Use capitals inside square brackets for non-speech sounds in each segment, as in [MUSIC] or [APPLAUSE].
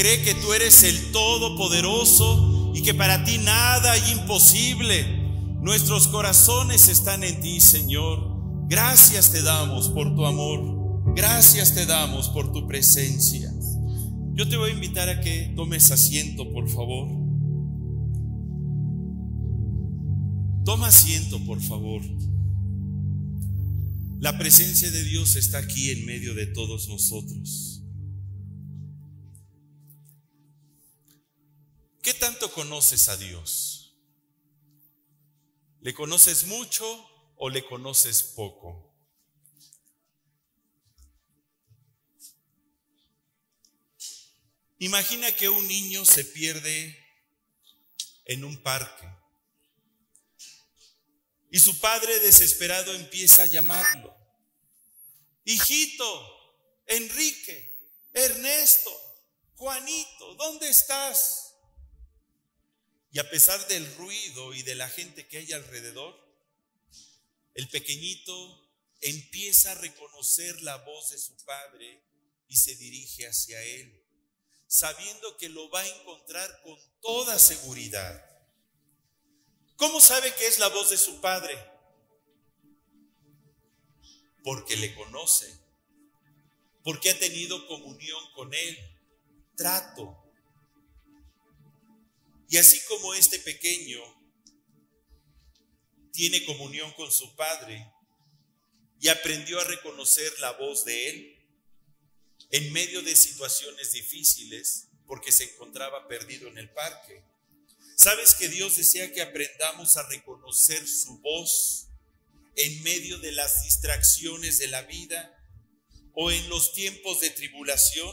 cree que tú eres el Todopoderoso y que para ti nada hay imposible. Nuestros corazones están en ti, Señor. Gracias te damos por tu amor. Gracias te damos por tu presencia. Yo te voy a invitar a que tomes asiento, por favor. Toma asiento, por favor. La presencia de Dios está aquí en medio de todos nosotros. Conoces a Dios? ¿Le conoces mucho o le conoces poco? Imagina que un niño se pierde en un parque y su padre desesperado empieza a llamarlo. Hijito, Enrique, Ernesto, Juanito, ¿dónde estás? Y a pesar del ruido y de la gente que hay alrededor, el pequeñito empieza a reconocer la voz de su padre y se dirige hacia él, sabiendo que lo va a encontrar con toda seguridad. ¿Cómo sabe que es la voz de su padre? Porque le conoce, porque ha tenido comunión con él, trato. Y así como este pequeño tiene comunión con su padre y aprendió a reconocer la voz de él en medio de situaciones difíciles porque se encontraba perdido en el parque ¿Sabes que Dios desea que aprendamos a reconocer su voz en medio de las distracciones de la vida o en los tiempos de tribulación?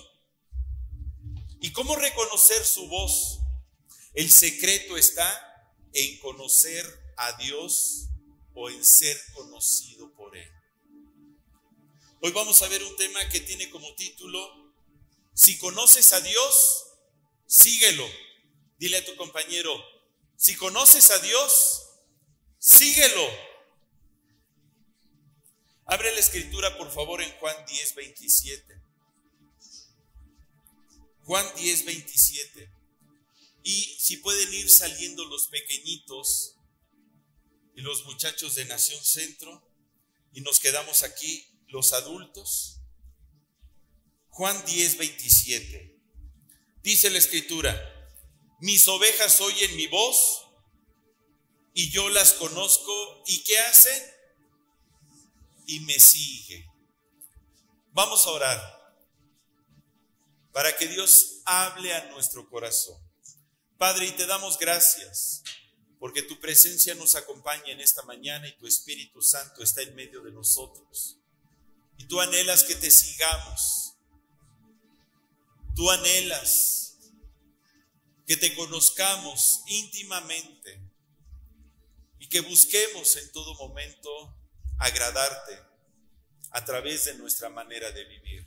¿Y cómo reconocer su voz? El secreto está en conocer a Dios o en ser conocido por Él. Hoy vamos a ver un tema que tiene como título, si conoces a Dios, síguelo. Dile a tu compañero, si conoces a Dios, síguelo. Abre la escritura, por favor, en Juan 10, 27. Juan 10, 27. Y si pueden ir saliendo los pequeñitos y los muchachos de Nación Centro, y nos quedamos aquí los adultos. Juan 10, 27. Dice la escritura, mis ovejas oyen mi voz y yo las conozco. ¿Y qué hacen? Y me siguen. Vamos a orar para que Dios hable a nuestro corazón. Padre, y te damos gracias porque tu presencia nos acompaña en esta mañana y tu Espíritu Santo está en medio de nosotros. Y tú anhelas que te sigamos. Tú anhelas que te conozcamos íntimamente y que busquemos en todo momento agradarte a través de nuestra manera de vivir.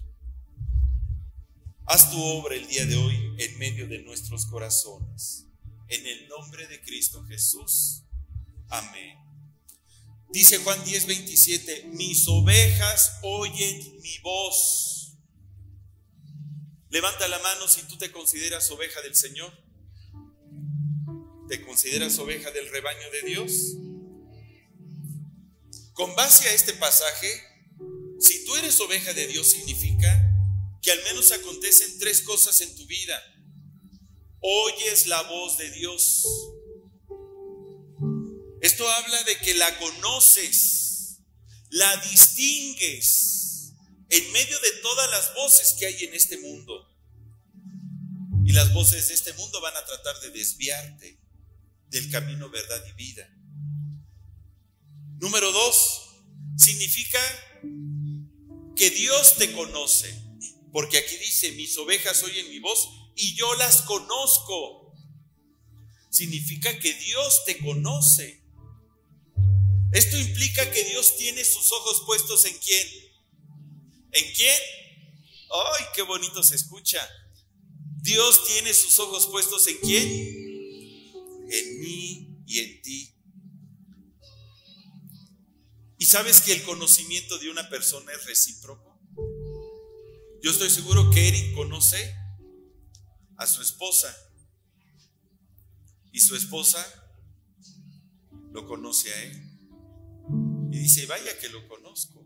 Haz tu obra el día de hoy en medio de nuestros corazones. En el nombre de Cristo Jesús. Amén. Dice Juan 10, 27, mis ovejas oyen mi voz. Levanta la mano si tú te consideras oveja del Señor. ¿Te consideras oveja del rebaño de Dios? Con base a este pasaje, si tú eres oveja de Dios significa que al menos acontecen tres cosas en tu vida. Oyes la voz de Dios. Esto habla de que la conoces, la distingues en medio de todas las voces que hay en este mundo. Y las voces de este mundo van a tratar de desviarte del camino, verdad y vida. Número dos, significa que Dios te conoce, porque aquí dice, mis ovejas oyen mi voz y yo las conozco. Significa que Dios te conoce. Esto implica que Dios tiene sus ojos puestos en quién. ¿En quién? ¡Ay, qué bonito se escucha! Dios tiene sus ojos puestos en quién? en mí y en ti. ¿Y sabes que el conocimiento de una persona es recíproco? Yo estoy seguro que Eric conoce a su esposa y su esposa lo conoce a él. Y dice, vaya que lo conozco,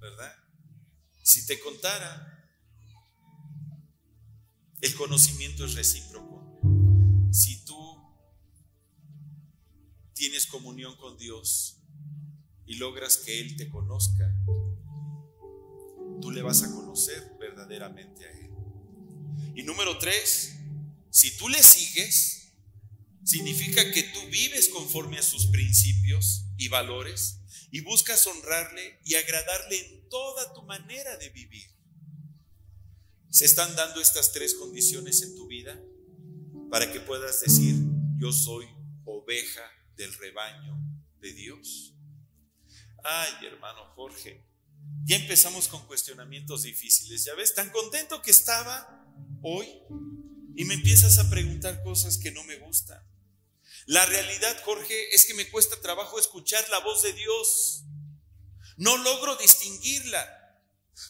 ¿verdad? Si te contara, el conocimiento es recíproco. Si tú tienes comunión con Dios y logras que Él te conozca, tú le vas a conocer verdaderamente a Él. Y número tres, si tú le sigues, significa que tú vives conforme a sus principios y valores y buscas honrarle y agradarle en toda tu manera de vivir. ¿Se están dando estas tres condiciones en tu vida para que puedas decir, yo soy oveja del rebaño de Dios? Ay, hermano Jorge, ya empezamos con cuestionamientos difíciles. Ya ves, tan contento que estaba hoy y me empiezas a preguntar cosas que no me gustan. La realidad, Jorge, es que me cuesta trabajo escuchar la voz de Dios. No logro distinguirla.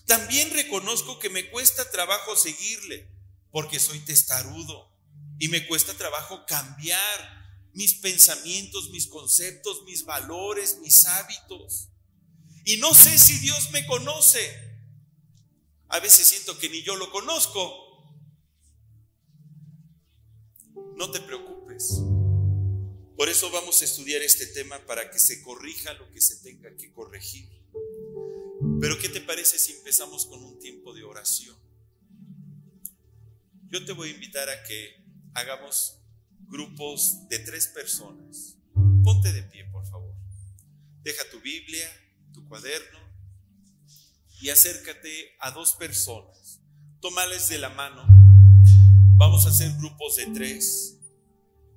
También reconozco que me cuesta trabajo seguirle, porque soy testarudo y me cuesta trabajo cambiar mis pensamientos, mis conceptos, mis valores, mis hábitos. Y no sé si Dios me conoce. A veces siento que ni yo lo conozco. No te preocupes. Por eso vamos a estudiar este tema para que se corrija lo que se tenga que corregir. Pero ¿qué te parece si empezamos con un tiempo de oración? Yo te voy a invitar a que hagamos grupos de tres personas. Ponte de pie, por favor. Deja tu Biblia, tu cuaderno y acércate a dos personas. Tómales de la mano. Vamos a hacer grupos de tres.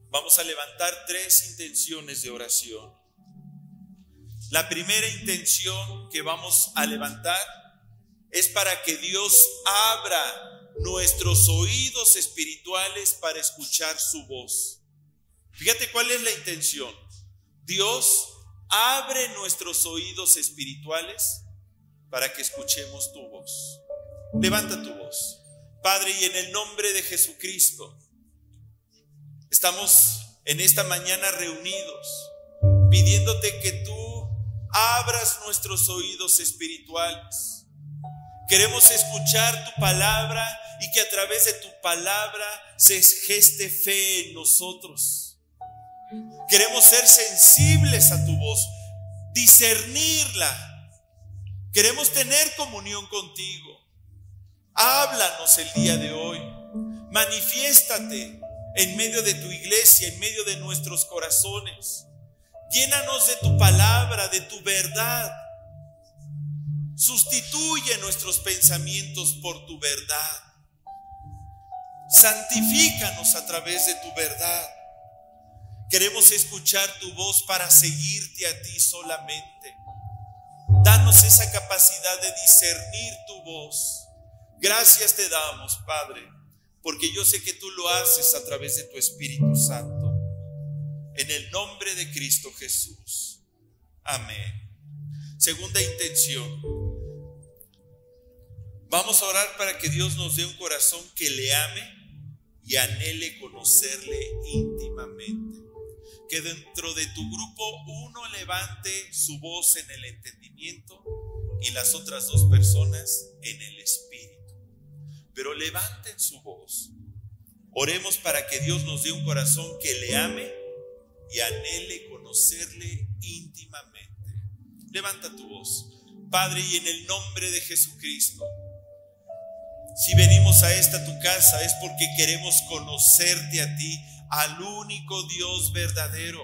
Vamos a levantar tres intenciones de oración. La primera intención que vamos a levantar es para que Dios abra nuestros oídos espirituales para escuchar su voz. Fíjate cuál es la intención. Dios abre nuestros oídos espirituales para que escuchemos tu voz. Levanta tu voz. Padre, y en el nombre de Jesucristo, estamos en esta mañana reunidos pidiéndote que tú abras nuestros oídos espirituales. Queremos escuchar tu palabra y que a través de tu palabra se geste fe en nosotros. Queremos ser sensibles a tu voz, discernirla. Queremos tener comunión contigo. Háblanos el día de hoy. Manifiéstate en medio de tu iglesia, en medio de nuestros corazones. Llénanos de tu palabra, de tu verdad. Sustituye nuestros pensamientos por tu verdad. Santifícanos a través de tu verdad. Queremos escuchar tu voz para seguirte a ti solamente. Danos esa capacidad de discernir tu voz. Gracias te damos, Padre, porque yo sé que tú lo haces a través de tu Espíritu Santo. En el nombre de Cristo Jesús. Amén. Segunda intención. Vamos a orar para que Dios nos dé un corazón que le ame y anhele conocerle íntimamente. Que dentro de tu grupo uno levante su voz en el entendimiento y las otras dos personas en el espíritu. Pero levanten su voz. Oremos para que Dios nos dé un corazón que le ame y anhele conocerle íntimamente. Levanta tu voz. Padre, y en el nombre de Jesucristo, si venimos a esta tu casa es porque queremos conocerte a ti, al único Dios verdadero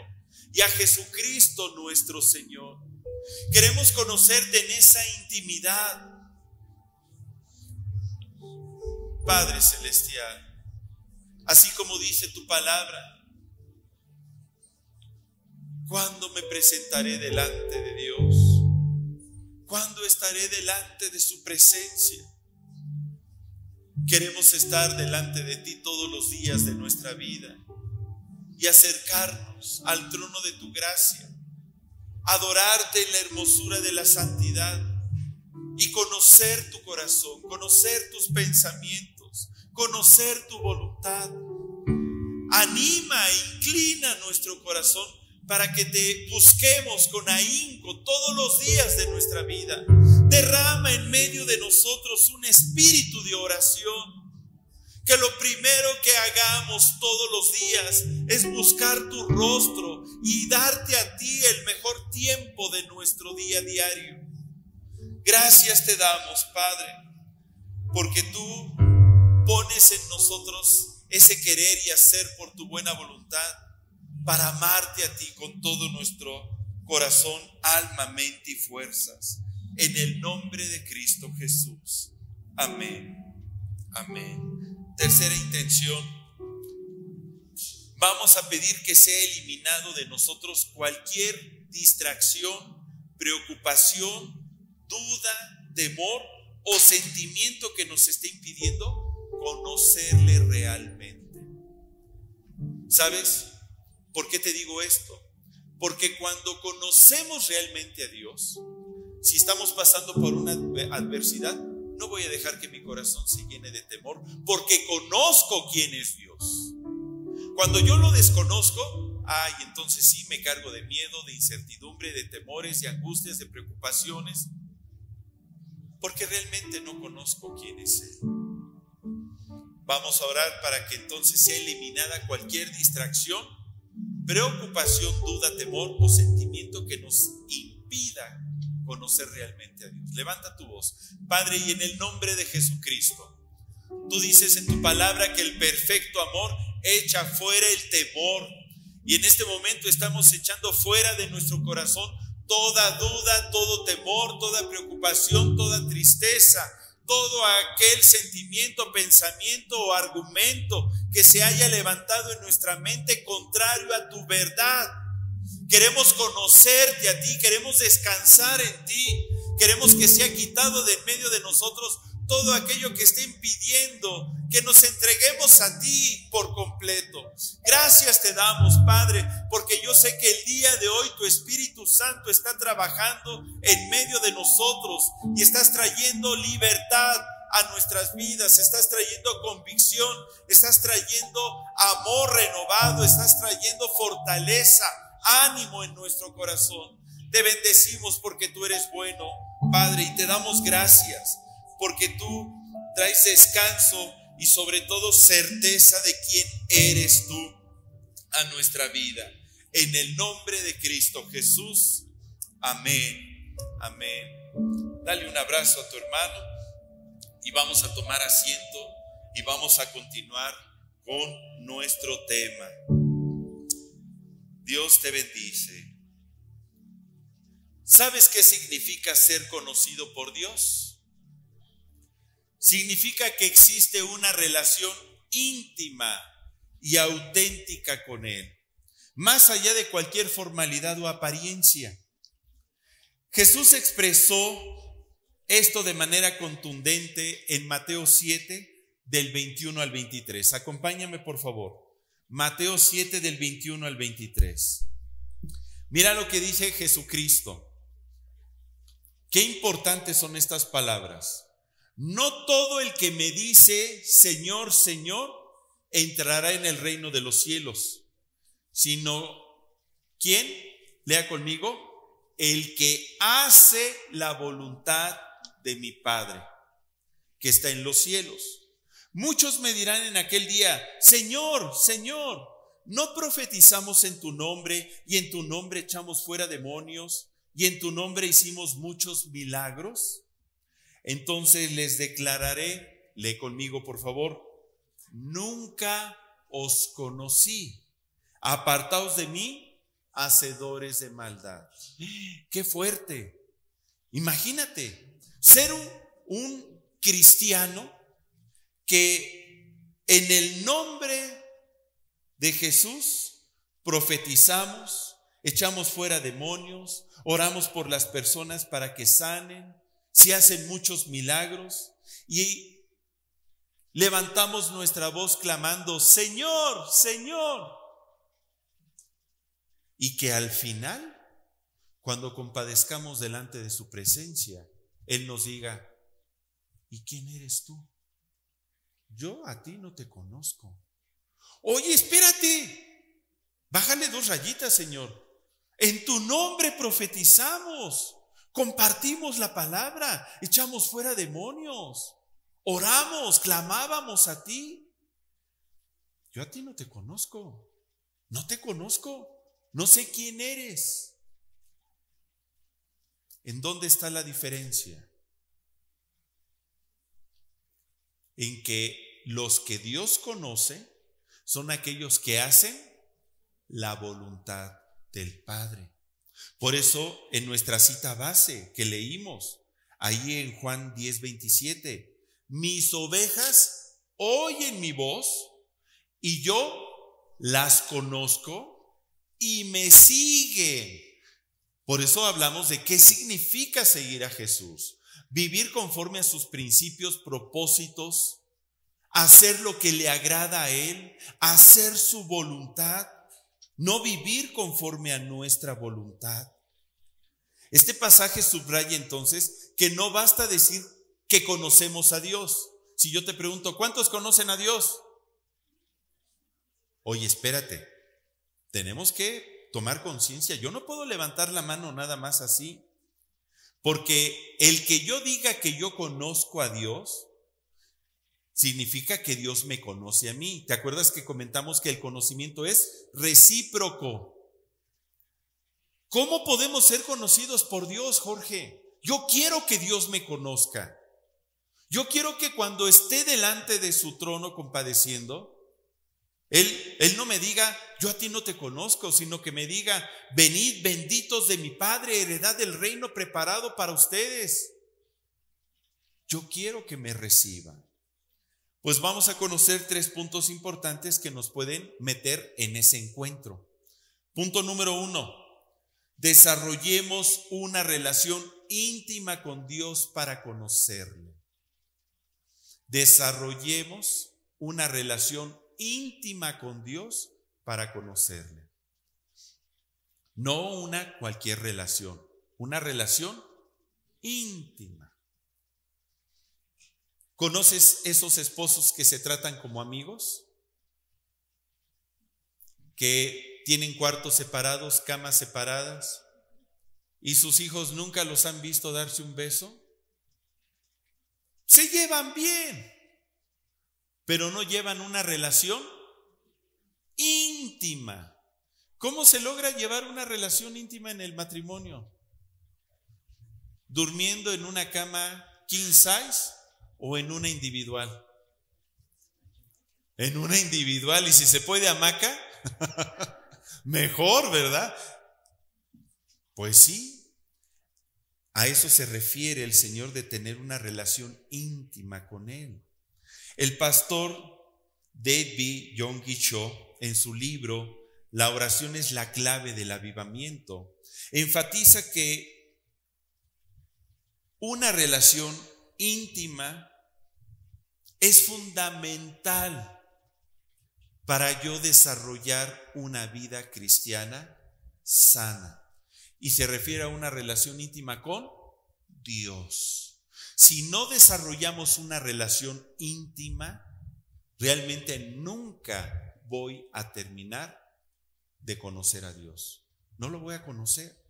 y a Jesucristo nuestro Señor. Queremos conocerte en esa intimidad. Padre Celestial, así como dice tu palabra, ¿cuándo me presentaré delante de Dios? ¿Cuándo estaré delante de su presencia? Queremos estar delante de ti todos los días de nuestra vida y acercarnos al trono de tu gracia, adorarte en la hermosura de la santidad y conocer tu corazón, conocer tus pensamientos, conocer tu voluntad. Anima e inclina nuestro corazón para que te busquemos con ahínco todos los días de nuestra vida. Derrama en medio de nosotros un espíritu de oración. Que lo primero que hagamos todos los días es buscar tu rostro y darte a ti el mejor tiempo de nuestro día diario. Gracias te damos, Padre, porque tú pones en nosotros ese querer y hacer por tu buena voluntad para amarte a ti con todo nuestro corazón, alma, mente y fuerzas. En el nombre de Cristo Jesús. Amén. Amén. Tercera intención. Vamos a pedir que sea eliminado de nosotros cualquier distracción, preocupación, duda, temor o sentimiento que nos esté impidiendo conocerle realmente. ¿Sabes? ¿Por qué te digo esto? Porque cuando conocemos realmente a Dios, si estamos pasando por una adversidad, no voy a dejar que mi corazón se llene de temor, porque conozco quién es Dios. Cuando yo lo desconozco, ay, entonces sí me cargo de miedo, de incertidumbre, de temores, de angustias, de preocupaciones, porque realmente no conozco quién es Él. Vamos a orar para que entonces sea eliminada cualquier distracción preocupación, duda, temor o sentimiento que nos impida conocer realmente a Dios. Levanta tu voz. Padre, y en el nombre de Jesucristo, tú dices en tu palabra que el perfecto amor echa fuera el temor. Y en este momento estamos echando fuera de nuestro corazón toda duda, todo temor, toda preocupación, toda tristeza todo aquel sentimiento, pensamiento o argumento que se haya levantado en nuestra mente contrario a tu verdad. Queremos conocerte a ti, queremos descansar en ti, queremos que sea quitado de en medio de nosotros todo aquello que esté impidiendo que nos entreguemos a ti por completo. Gracias te damos, Padre, porque yo sé que el día de hoy tu Espíritu Santo está trabajando en medio de nosotros y estás trayendo libertad a nuestras vidas, estás trayendo convicción, estás trayendo amor renovado, estás trayendo fortaleza, ánimo en nuestro corazón. Te bendecimos porque tú eres bueno, Padre, y te damos gracias porque tú traes descanso y sobre todo certeza de quién eres tú a nuestra vida. En el nombre de Cristo Jesús. Amén. Amén. Dale un abrazo a tu hermano y vamos a tomar asiento y vamos a continuar con nuestro tema. Dios te bendice. ¿Sabes qué significa ser conocido por Dios? significa que existe una relación íntima y auténtica con Él, más allá de cualquier formalidad o apariencia. Jesús expresó esto de manera contundente en Mateo 7 del 21 al 23. Acompáñame por favor. Mateo 7 del 21 al 23. Mira lo que dice Jesucristo. Qué importantes son estas palabras. No todo el que me dice, Señor, Señor, entrará en el reino de los cielos, sino, ¿quién? Lea conmigo, el que hace la voluntad de mi Padre, que está en los cielos. Muchos me dirán en aquel día, Señor, Señor, ¿no profetizamos en tu nombre y en tu nombre echamos fuera demonios y en tu nombre hicimos muchos milagros? Entonces les declararé, lee conmigo por favor, nunca os conocí, apartaos de mí, hacedores de maldad. Qué fuerte. Imagínate, ser un, un cristiano que en el nombre de Jesús profetizamos, echamos fuera demonios, oramos por las personas para que sanen, si hacen muchos milagros y levantamos nuestra voz clamando, Señor, Señor. Y que al final, cuando compadezcamos delante de su presencia, Él nos diga, ¿y quién eres tú? Yo a ti no te conozco. Oye, espérate. Bájale dos rayitas, Señor. En tu nombre profetizamos, compartimos la palabra, echamos fuera demonios, oramos, clamábamos a ti. Yo a ti no te conozco, no te conozco, no sé quién eres. ¿En dónde está la diferencia? En que los que Dios conoce son aquellos que hacen la voluntad del Padre. Por eso en nuestra cita base que leímos, ahí en Juan 10, 27, mis ovejas oyen mi voz y yo las conozco y me siguen. Por eso hablamos de qué significa seguir a Jesús. Vivir conforme a sus principios, propósitos, hacer lo que le agrada a Él, hacer su voluntad no vivir conforme a nuestra voluntad. Este pasaje subraya entonces que no basta decir que conocemos a Dios. Si yo te pregunto, ¿cuántos conocen a Dios? Oye, espérate, tenemos que tomar conciencia. Yo no puedo levantar la mano nada más así, porque el que yo diga que yo conozco a Dios, significa que Dios me conoce a mí. ¿Te acuerdas que comentamos que el conocimiento es recíproco? ¿Cómo podemos ser conocidos por Dios, Jorge? Yo quiero que Dios me conozca. Yo quiero que cuando esté delante de su trono compadeciendo, él, él no me diga, yo a ti no te conozco, sino que me diga, venid benditos de mi Padre, heredad del reino preparado para ustedes. Yo quiero que me reciban. Pues vamos a conocer tres puntos importantes que nos pueden meter en ese encuentro. Punto número uno, desarrollemos una relación íntima con Dios para conocerle. Desarrollemos una relación íntima con Dios para conocerle. No una cualquier relación, una relación íntima. ¿Conoces esos esposos que se tratan como amigos? Que tienen cuartos separados, camas separadas, y sus hijos nunca los han visto darse un beso. Se llevan bien, pero no llevan una relación íntima. ¿Cómo se logra llevar una relación íntima en el matrimonio? Durmiendo en una cama king size o en una individual? En una individual y si se puede hamaca, [LAUGHS] mejor, ¿verdad? Pues sí, a eso se refiere el Señor de tener una relación íntima con Él. El pastor David Yonggi Cho, en su libro La oración es la clave del avivamiento, enfatiza que una relación íntima es fundamental para yo desarrollar una vida cristiana sana. Y se refiere a una relación íntima con Dios. Si no desarrollamos una relación íntima, realmente nunca voy a terminar de conocer a Dios. No lo voy a conocer.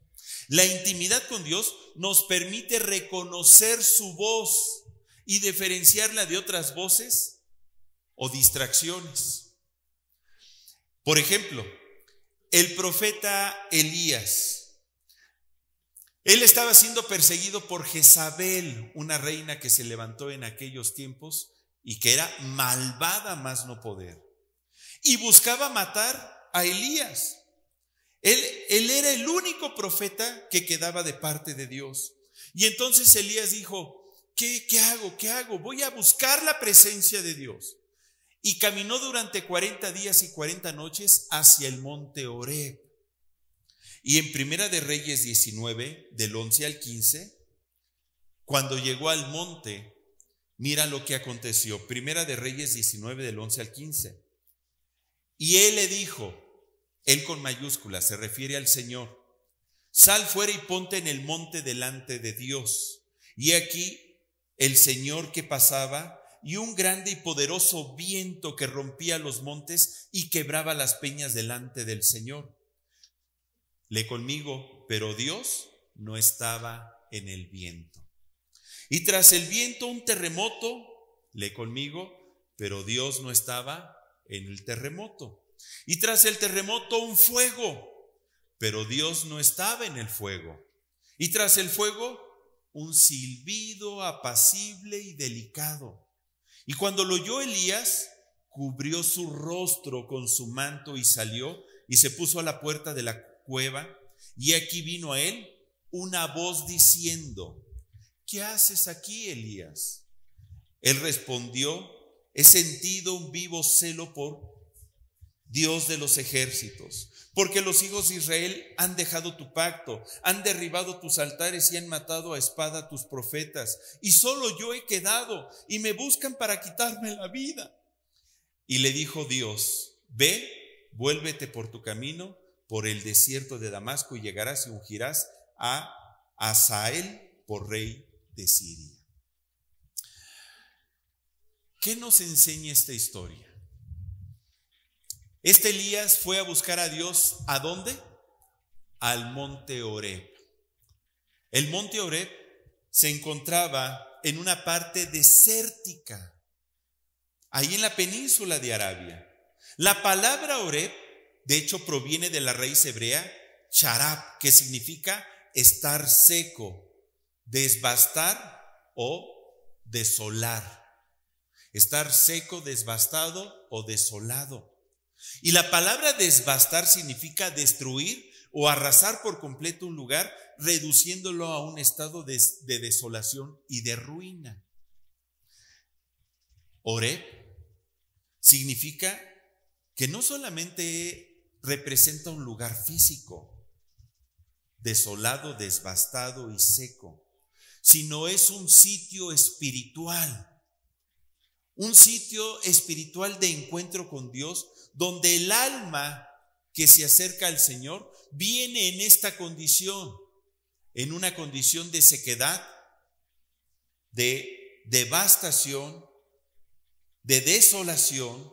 La intimidad con Dios nos permite reconocer su voz y diferenciarla de otras voces o distracciones. Por ejemplo, el profeta Elías. Él estaba siendo perseguido por Jezabel, una reina que se levantó en aquellos tiempos y que era malvada más no poder. Y buscaba matar a Elías. Él, él era el único profeta que quedaba de parte de Dios. Y entonces Elías dijo, ¿qué, hago? ¿Qué hago? Voy a buscar la presencia de Dios. Y caminó durante 40 días y 40 noches hacia el monte Oreb. Y en Primera de Reyes 19, del 11 al 15, cuando llegó al monte, mira lo que aconteció. Primera de Reyes 19, del 11 al 15. Y él le dijo, él con mayúsculas, se refiere al Señor, sal fuera y ponte en el monte delante de Dios. Y aquí el Señor que pasaba y un grande y poderoso viento que rompía los montes y quebraba las peñas delante del Señor. Le conmigo, pero Dios no estaba en el viento. Y tras el viento un terremoto, le conmigo, pero Dios no estaba en el terremoto. Y tras el terremoto un fuego, pero Dios no estaba en el fuego. Y tras el fuego un silbido apacible y delicado. Y cuando lo oyó Elías, cubrió su rostro con su manto y salió y se puso a la puerta de la cueva. Y aquí vino a él una voz diciendo, ¿qué haces aquí, Elías? Él respondió, he sentido un vivo celo por Dios de los ejércitos porque los hijos de Israel han dejado tu pacto, han derribado tus altares y han matado a espada tus profetas. Y solo yo he quedado y me buscan para quitarme la vida. Y le dijo Dios, ve, vuélvete por tu camino, por el desierto de Damasco y llegarás y ungirás a Asael por rey de Siria. ¿Qué nos enseña esta historia? Este Elías fue a buscar a Dios, ¿a dónde? Al monte Oreb. El monte Oreb se encontraba en una parte desértica, ahí en la península de Arabia. La palabra Oreb, de hecho, proviene de la raíz hebrea charab, que significa estar seco, desbastar o desolar. Estar seco, desbastado o desolado. Y la palabra desbastar significa destruir o arrasar por completo un lugar, reduciéndolo a un estado de, desolación y de ruina. Oreb significa que no solamente representa un lugar físico, desolado, desbastado y seco, sino es un sitio espiritual, un sitio espiritual de encuentro con Dios donde el alma que se acerca al Señor viene en esta condición, en una condición de sequedad, de devastación, de desolación,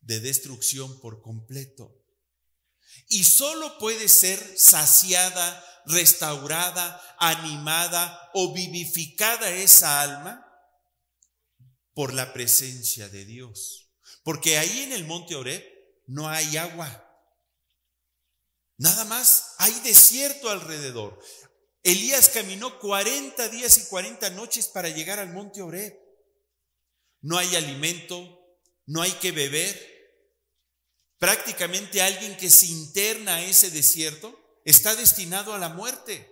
de destrucción por completo. Y solo puede ser saciada, restaurada, animada o vivificada esa alma por la presencia de Dios. Porque ahí en el monte Oreb no hay agua. Nada más hay desierto alrededor. Elías caminó 40 días y 40 noches para llegar al monte Oreb. No hay alimento, no hay que beber. Prácticamente alguien que se interna a ese desierto está destinado a la muerte.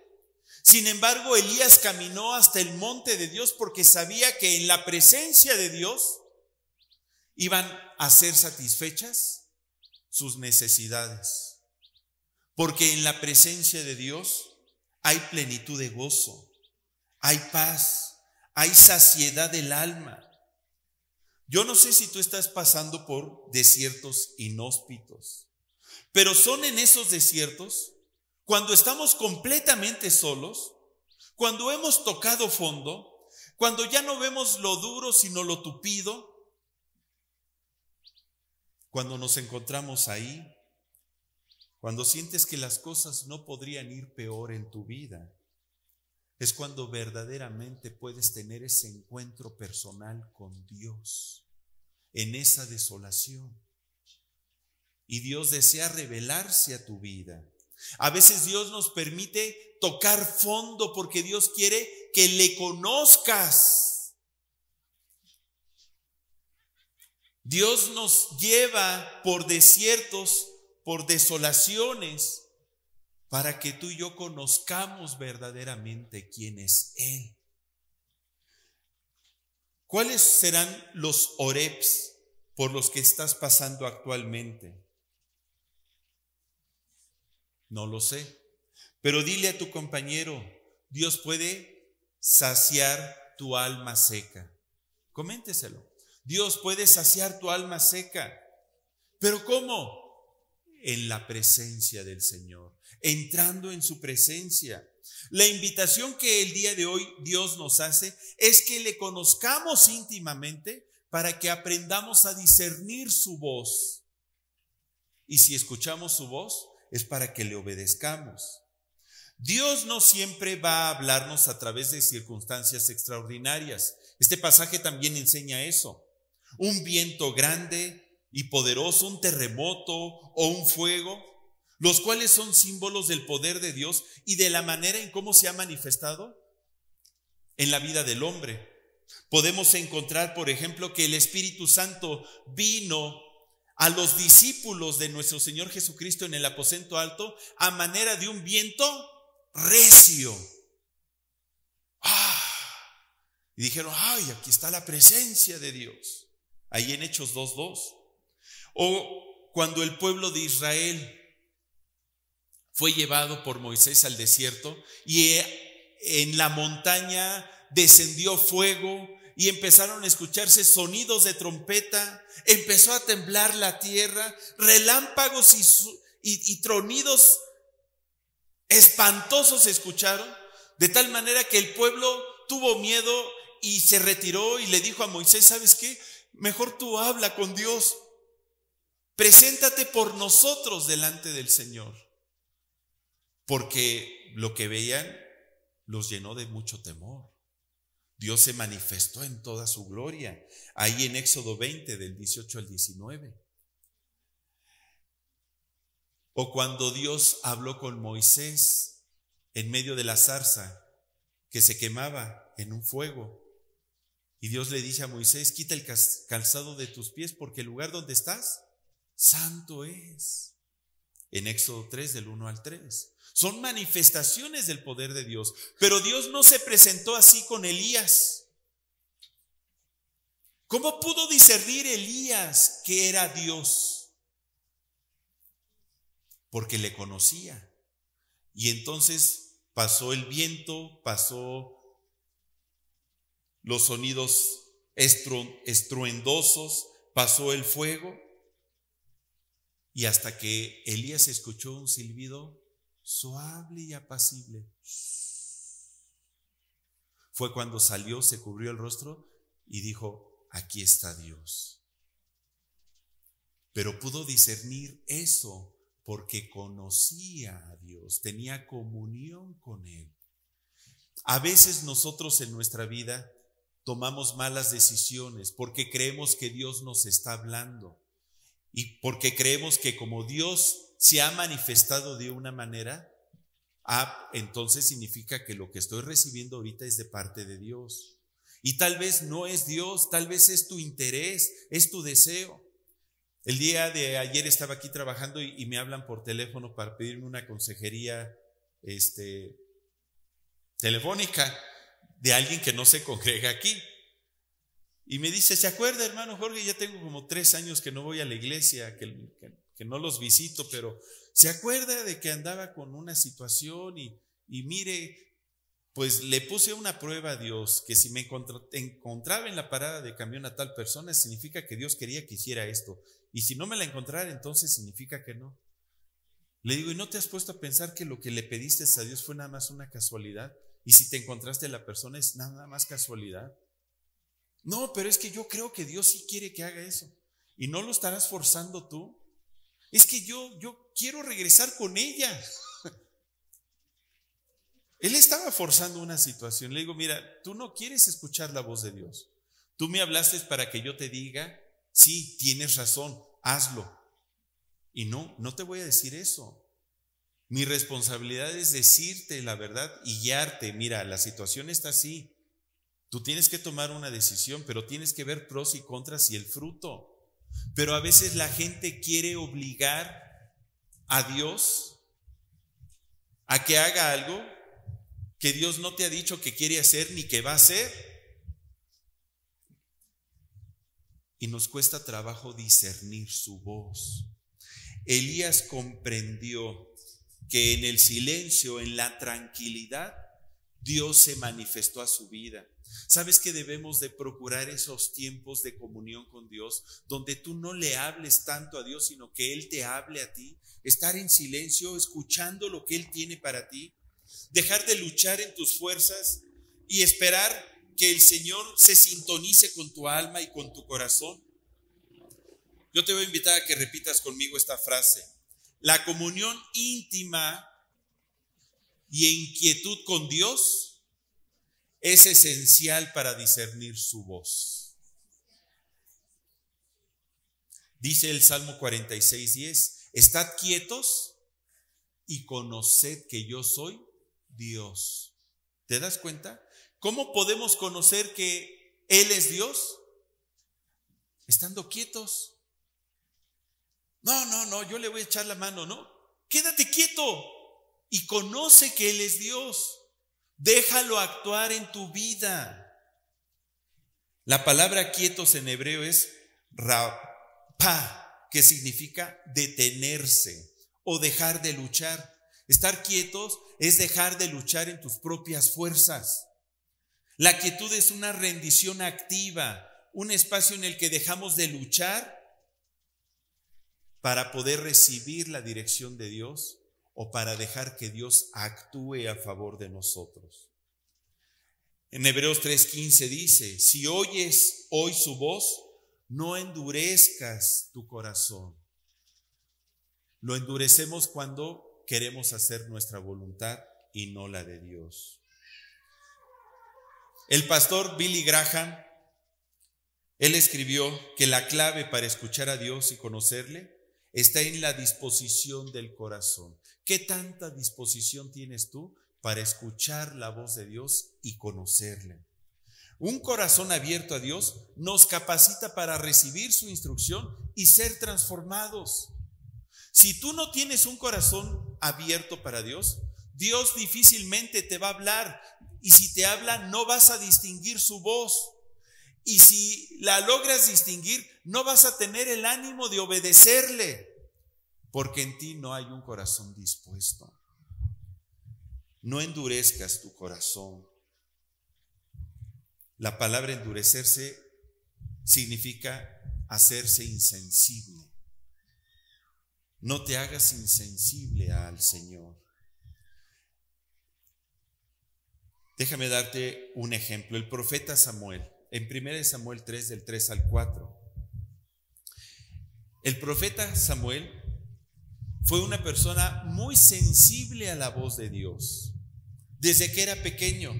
Sin embargo, Elías caminó hasta el monte de Dios porque sabía que en la presencia de Dios iban a ser satisfechas sus necesidades. Porque en la presencia de Dios hay plenitud de gozo, hay paz, hay saciedad del alma. Yo no sé si tú estás pasando por desiertos inhóspitos, pero son en esos desiertos cuando estamos completamente solos, cuando hemos tocado fondo, cuando ya no vemos lo duro sino lo tupido, cuando nos encontramos ahí, cuando sientes que las cosas no podrían ir peor en tu vida, es cuando verdaderamente puedes tener ese encuentro personal con Dios en esa desolación. Y Dios desea revelarse a tu vida. A veces Dios nos permite tocar fondo porque Dios quiere que le conozcas. Dios nos lleva por desiertos, por desolaciones, para que tú y yo conozcamos verdaderamente quién es Él. ¿Cuáles serán los oreps por los que estás pasando actualmente? No lo sé. Pero dile a tu compañero, Dios puede saciar tu alma seca. Coménteselo. Dios puede saciar tu alma seca. Pero ¿cómo? En la presencia del Señor, entrando en su presencia. La invitación que el día de hoy Dios nos hace es que le conozcamos íntimamente para que aprendamos a discernir su voz. Y si escuchamos su voz, es para que le obedezcamos. Dios no siempre va a hablarnos a través de circunstancias extraordinarias. Este pasaje también enseña eso. Un viento grande y poderoso, un terremoto o un fuego, los cuales son símbolos del poder de Dios y de la manera en cómo se ha manifestado en la vida del hombre. Podemos encontrar, por ejemplo, que el Espíritu Santo vino a los discípulos de nuestro Señor Jesucristo en el aposento alto a manera de un viento recio. ¡Ah! Y dijeron, ay, aquí está la presencia de Dios. Ahí en Hechos 2.2. O cuando el pueblo de Israel fue llevado por Moisés al desierto y en la montaña descendió fuego y empezaron a escucharse sonidos de trompeta, empezó a temblar la tierra, relámpagos y, y, tronidos espantosos se escucharon, de tal manera que el pueblo tuvo miedo y se retiró y le dijo a Moisés, ¿sabes qué? Mejor tú habla con Dios, preséntate por nosotros delante del Señor, porque lo que veían los llenó de mucho temor. Dios se manifestó en toda su gloria, ahí en Éxodo 20 del 18 al 19. O cuando Dios habló con Moisés en medio de la zarza que se quemaba en un fuego. Y Dios le dice a Moisés, quita el calzado de tus pies porque el lugar donde estás, santo es. En Éxodo 3 del 1 al 3. Son manifestaciones del poder de Dios. Pero Dios no se presentó así con Elías. ¿Cómo pudo discernir Elías que era Dios? Porque le conocía. Y entonces pasó el viento, pasó los sonidos estruendosos, pasó el fuego. Y hasta que Elías escuchó un silbido, suave y apacible. Fue cuando salió, se cubrió el rostro y dijo, aquí está Dios. Pero pudo discernir eso porque conocía a Dios, tenía comunión con Él. A veces nosotros en nuestra vida tomamos malas decisiones porque creemos que Dios nos está hablando y porque creemos que como Dios se ha manifestado de una manera, ah, entonces significa que lo que estoy recibiendo ahorita es de parte de Dios. Y tal vez no es Dios, tal vez es tu interés, es tu deseo. El día de ayer estaba aquí trabajando y, me hablan por teléfono para pedirme una consejería este, telefónica de alguien que no se congrega aquí. Y me dice, ¿se acuerda, hermano Jorge? Ya tengo como tres años que no voy a la iglesia, que, no los visito, pero se acuerda de que andaba con una situación y, y mire, pues le puse una prueba a Dios, que si me encontraba en la parada de camión a tal persona, significa que Dios quería que hiciera esto. Y si no me la encontrara, entonces significa que no. Le digo, ¿y no te has puesto a pensar que lo que le pediste a Dios fue nada más una casualidad? Y si te encontraste la persona es nada más casualidad. No, pero es que yo creo que Dios sí quiere que haga eso. ¿Y no lo estarás forzando tú? Es que yo, yo quiero regresar con ella. [LAUGHS] Él estaba forzando una situación. Le digo, mira, tú no quieres escuchar la voz de Dios. Tú me hablaste para que yo te diga, sí, tienes razón, hazlo. Y no, no te voy a decir eso. Mi responsabilidad es decirte la verdad y guiarte. Mira, la situación está así. Tú tienes que tomar una decisión, pero tienes que ver pros y contras y el fruto. Pero a veces la gente quiere obligar a Dios a que haga algo que Dios no te ha dicho que quiere hacer ni que va a hacer. Y nos cuesta trabajo discernir su voz. Elías comprendió que en el silencio, en la tranquilidad, Dios se manifestó a su vida. ¿Sabes que debemos de procurar esos tiempos de comunión con Dios, donde tú no le hables tanto a Dios, sino que Él te hable a ti? Estar en silencio, escuchando lo que Él tiene para ti. dejar de luchar en tus fuerzas y esperar que el Señor se sintonice con tu alma y con tu corazón. Yo te voy a invitar a que repitas conmigo esta frase. La comunión íntima y inquietud con Dios es esencial para discernir su voz. Dice el Salmo 46, 10, estad quietos y conoced que yo soy Dios. ¿Te das cuenta? ¿Cómo podemos conocer que Él es Dios? Estando quietos. No, no, no, yo le voy a echar la mano, no. Quédate quieto y conoce que Él es Dios. Déjalo actuar en tu vida. La palabra quietos en hebreo es rapa, que significa detenerse o dejar de luchar. Estar quietos es dejar de luchar en tus propias fuerzas. La quietud es una rendición activa, un espacio en el que dejamos de luchar para poder recibir la dirección de Dios o para dejar que Dios actúe a favor de nosotros. En Hebreos 3:15 dice, si oyes hoy su voz, no endurezcas tu corazón. Lo endurecemos cuando queremos hacer nuestra voluntad y no la de Dios. El pastor Billy Graham, él escribió que la clave para escuchar a Dios y conocerle está en la disposición del corazón. ¿Qué tanta disposición tienes tú para escuchar la voz de Dios y conocerle? Un corazón abierto a Dios nos capacita para recibir su instrucción y ser transformados. Si tú no tienes un corazón abierto para Dios, Dios difícilmente te va a hablar. Y si te habla, no vas a distinguir su voz. Y si la logras distinguir, no vas a tener el ánimo de obedecerle, porque en ti no hay un corazón dispuesto. No endurezcas tu corazón. La palabra endurecerse significa hacerse insensible. No te hagas insensible al Señor. Déjame darte un ejemplo. El profeta Samuel, en 1 Samuel 3, del 3 al 4. El profeta Samuel fue una persona muy sensible a la voz de Dios, desde que era pequeño.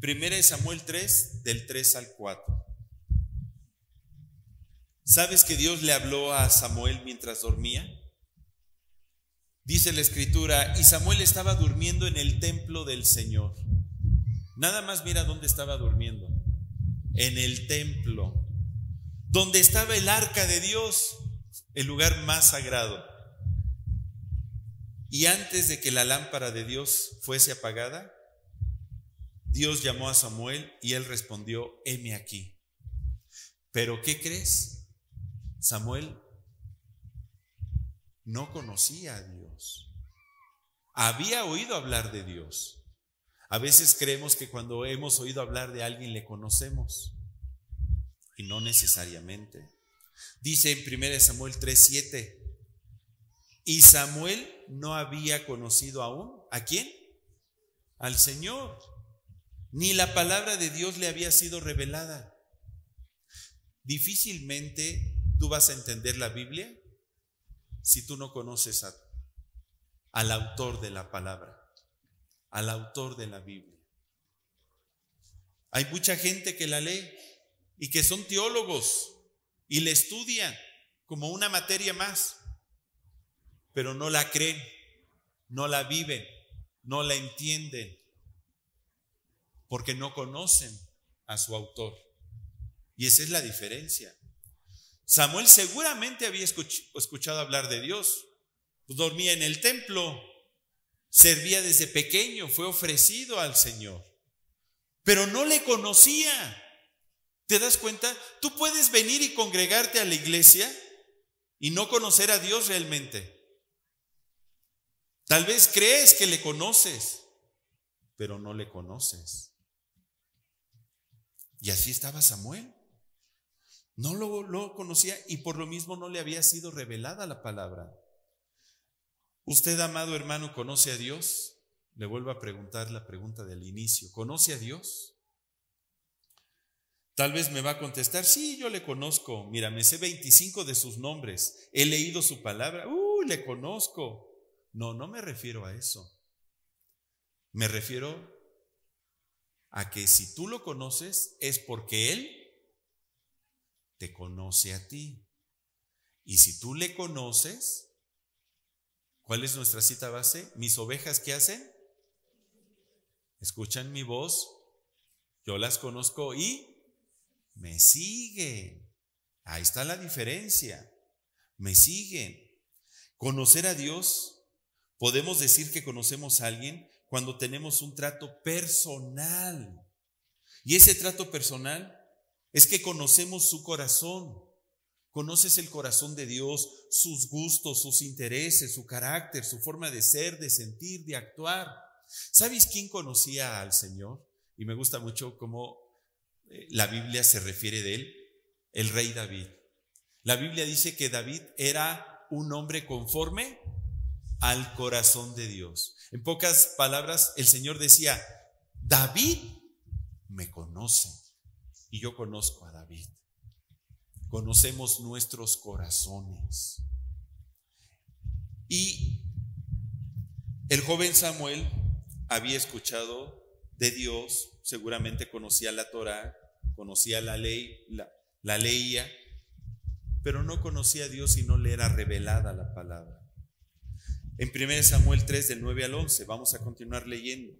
1 Samuel 3, del 3 al 4. ¿Sabes que Dios le habló a Samuel mientras dormía? Dice la escritura, y Samuel estaba durmiendo en el templo del Señor. Nada más mira dónde estaba durmiendo. En el templo, donde estaba el arca de Dios, el lugar más sagrado. Y antes de que la lámpara de Dios fuese apagada, Dios llamó a Samuel y él respondió, heme aquí. Pero ¿qué crees? Samuel no conocía a Dios. Había oído hablar de Dios. A veces creemos que cuando hemos oído hablar de alguien le conocemos y no necesariamente. Dice en 1 Samuel 3:7, y Samuel no había conocido aún a quién? Al Señor. Ni la palabra de Dios le había sido revelada. Difícilmente tú vas a entender la Biblia si tú no conoces al autor de la palabra, al autor de la Biblia. Hay mucha gente que la lee y que son teólogos y le estudian como una materia más, pero no la creen, no la viven, no la entienden, porque no conocen a su autor. Y esa es la diferencia. Samuel seguramente había escuchado hablar de Dios. Dormía en el templo, servía desde pequeño, fue ofrecido al Señor, pero no le conocía. ¿Te das cuenta? Tú puedes venir y congregarte a la iglesia y no conocer a Dios realmente. Tal vez crees que le conoces, pero no le conoces. Y así estaba Samuel. No lo, conocía y por lo mismo no le había sido revelada la palabra. ¿Usted, amado hermano, conoce a Dios? le vuelvo a preguntar la pregunta del inicio. ¿Conoce a Dios? Tal vez me va a contestar, sí, yo le conozco. Mira, me sé 25 de sus nombres. He leído su palabra. Uh, le conozco. No, no me refiero a eso. Me refiero a que si tú lo conoces es porque Él te conoce a ti. Y si tú le conoces, ¿cuál es nuestra cita base? Mis ovejas, ¿qué hacen? Escuchan mi voz, yo las conozco y me siguen. Ahí está la diferencia. Me siguen. Conocer a Dios, podemos decir que conocemos a alguien cuando tenemos un trato personal. Y ese trato personal es que conocemos su corazón. Conoces el corazón de Dios, sus gustos, sus intereses, su carácter, su forma de ser, de sentir, de actuar. ¿Sabes quién conocía al Señor? Y me gusta mucho cómo eh, la Biblia se refiere de él, el rey David. La Biblia dice que David era un hombre conforme al corazón de Dios. En pocas palabras, el Señor decía, David me conoce y yo conozco a David. Conocemos nuestros corazones. Y el joven Samuel había escuchado de Dios, seguramente conocía la Torah, conocía la ley, la, la leía, pero no conocía a Dios y no le era revelada la palabra. En 1 Samuel 3 del 9 al 11, vamos a continuar leyendo.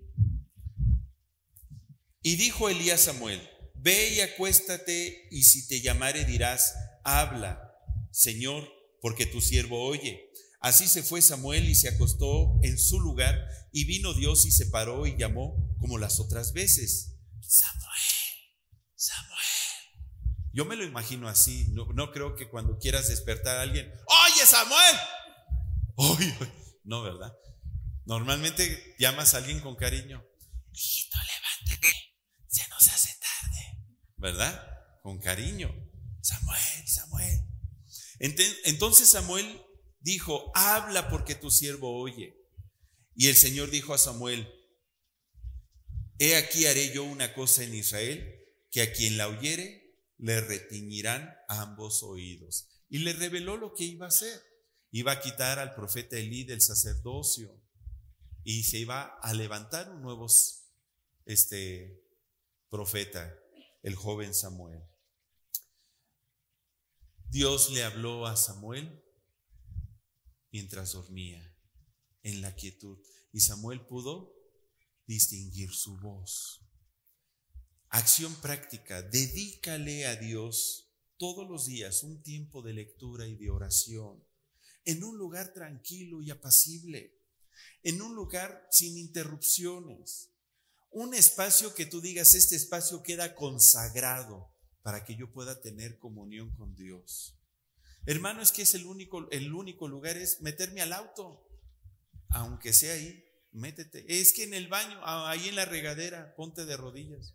Y dijo Elías Samuel, ve y acuéstate y si te llamare dirás, habla, Señor, porque tu siervo oye. Así se fue Samuel y se acostó en su lugar y vino Dios y se paró y llamó como las otras veces. Samuel, Samuel. Yo me lo imagino así. No, creo que cuando quieras despertar a alguien, oye Samuel. Oye, no, ¿verdad? Normalmente llamas a alguien con cariño. Hijito. Se nos hace tarde. ¿Verdad? Con cariño. Samuel, Samuel. Entonces Samuel dijo, habla porque tu siervo oye. Y el Señor dijo a Samuel, he aquí haré yo una cosa en Israel, que a quien la oyere le retiñirán ambos oídos. Y le reveló lo que iba a hacer. Iba a quitar al profeta Elí del sacerdocio y se iba a levantar un nuevo este, profeta, el joven Samuel. Dios le habló a Samuel mientras dormía en la quietud. Y Samuel pudo distinguir su voz. Acción práctica, dedícale a Dios todos los días un tiempo de lectura y de oración, en un lugar tranquilo y apacible, en un lugar sin interrupciones, un espacio que tú digas, este espacio queda consagrado para que yo pueda tener comunión con Dios. Hermano, es que es el único, el único lugar es meterme al auto, aunque sea ahí, métete. Es que en el baño, ahí en la regadera, ponte de rodillas.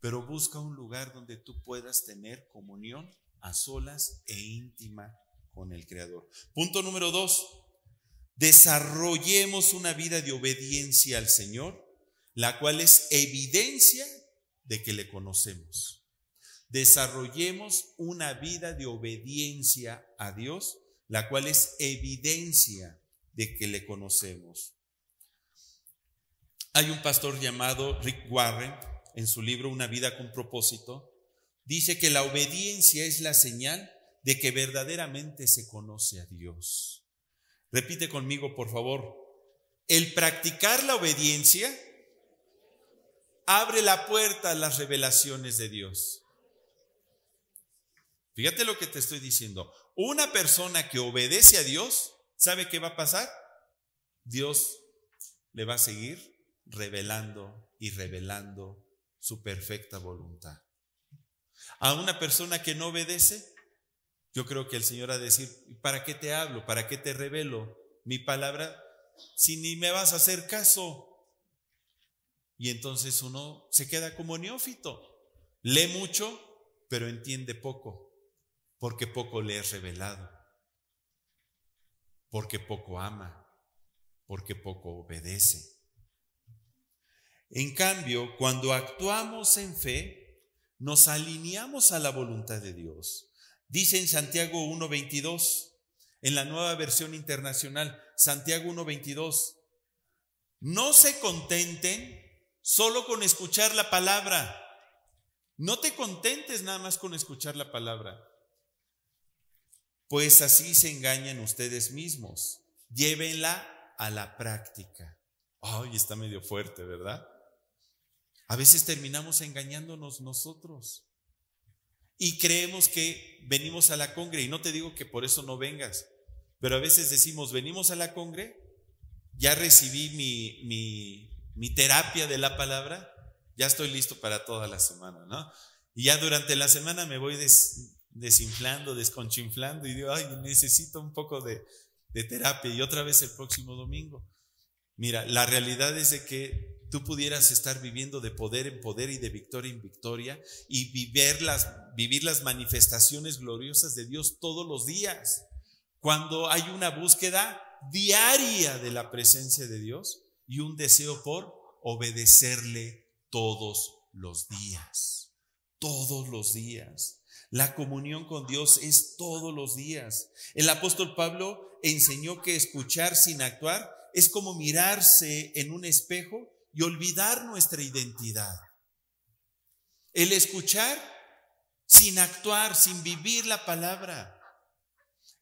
Pero busca un lugar donde tú puedas tener comunión a solas e íntima con el Creador. Punto número dos, desarrollemos una vida de obediencia al Señor, la cual es evidencia de que le conocemos desarrollemos una vida de obediencia a Dios, la cual es evidencia de que le conocemos. Hay un pastor llamado Rick Warren, en su libro Una vida con propósito, dice que la obediencia es la señal de que verdaderamente se conoce a Dios. Repite conmigo, por favor. El practicar la obediencia abre la puerta a las revelaciones de Dios. Fíjate lo que te estoy diciendo. Una persona que obedece a Dios, ¿sabe qué va a pasar? Dios le va a seguir revelando y revelando su perfecta voluntad. A una persona que no obedece, yo creo que el Señor va a decir, ¿para qué te hablo? ¿Para qué te revelo mi palabra si ni me vas a hacer caso? Y entonces uno se queda como neófito. Lee mucho, pero entiende poco porque poco le es revelado, porque poco ama, porque poco obedece. En cambio, cuando actuamos en fe, nos alineamos a la voluntad de Dios. Dice en Santiago 1.22, en la nueva versión internacional, Santiago 1.22, no se contenten solo con escuchar la palabra. No te contentes nada más con escuchar la palabra, pues así se engañan ustedes mismos. Llévenla a la práctica. Ay, está medio fuerte, ¿verdad? A veces terminamos engañándonos nosotros y creemos que venimos a la congre y no te digo que por eso no vengas, pero a veces decimos, venimos a la congre, ya recibí mi, mi, mi terapia de la palabra, ya estoy listo para toda la semana, ¿no? Y ya durante la semana me voy desinflando, desconchinflando y digo, ay, necesito un poco de, de terapia y otra vez el próximo domingo. Mira, la realidad es de que tú pudieras estar viviendo de poder en poder y de victoria en victoria y vivir las, vivir las manifestaciones gloriosas de Dios todos los días. Cuando hay una búsqueda diaria de la presencia de Dios y un deseo por obedecerle todos los días. Todos los días. La comunión con Dios es todos los días. El apóstol Pablo enseñó que escuchar sin actuar es como mirarse en un espejo y olvidar nuestra identidad. El escuchar sin actuar, sin vivir la palabra.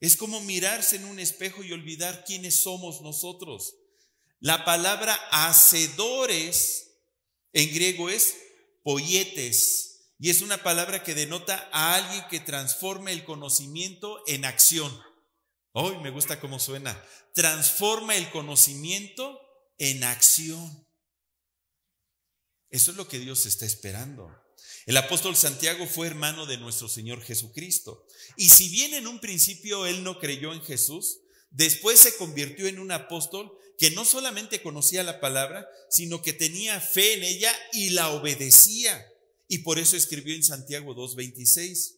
Es como mirarse en un espejo y olvidar quiénes somos nosotros. La palabra hacedores en griego es poietes y es una palabra que denota a alguien que transforma el conocimiento en acción. Hoy me gusta cómo suena. Transforma el conocimiento en acción. Eso es lo que Dios está esperando. El apóstol Santiago fue hermano de nuestro Señor Jesucristo. Y si bien en un principio él no creyó en Jesús, después se convirtió en un apóstol que no solamente conocía la palabra, sino que tenía fe en ella y la obedecía. Y por eso escribió en Santiago 2.26,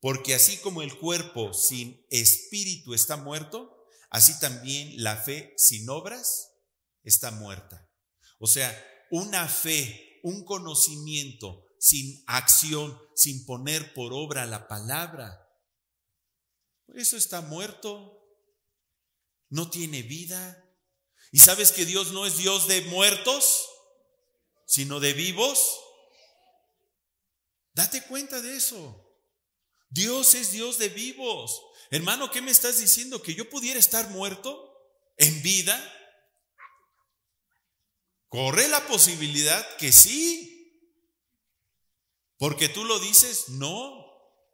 porque así como el cuerpo sin espíritu está muerto, así también la fe sin obras está muerta. O sea, una fe, un conocimiento sin acción, sin poner por obra la palabra, eso está muerto, no tiene vida. ¿Y sabes que Dios no es Dios de muertos, sino de vivos? Date cuenta de eso. Dios es Dios de vivos. Hermano, ¿qué me estás diciendo? ¿Que yo pudiera estar muerto en vida? Corre la posibilidad que sí. Porque tú lo dices, no,